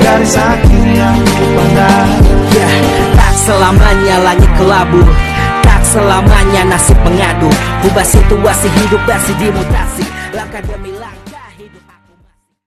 Garis akhir yang pandang yeah, Tak selamanya langit kelabu. Tak selamanya nasib mengadu. Ubah situasi hidup masih dimutasi. Langkah demi langkah